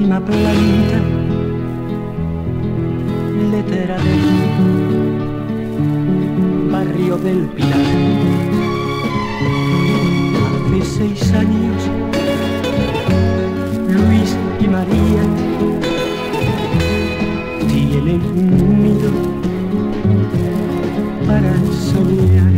una planta, letra del barrio del Pilar. Hace seis años, Luis y María tienen un nido para soñar.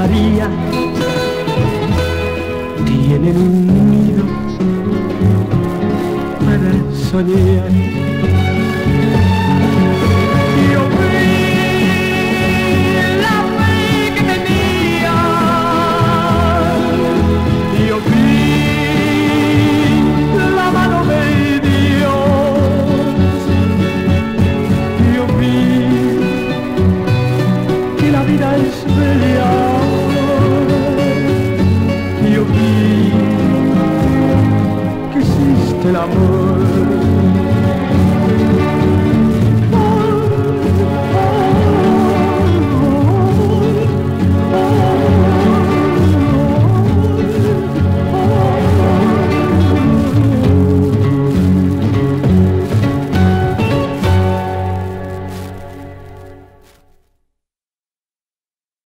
María tienen un nido para soñar. l'amour.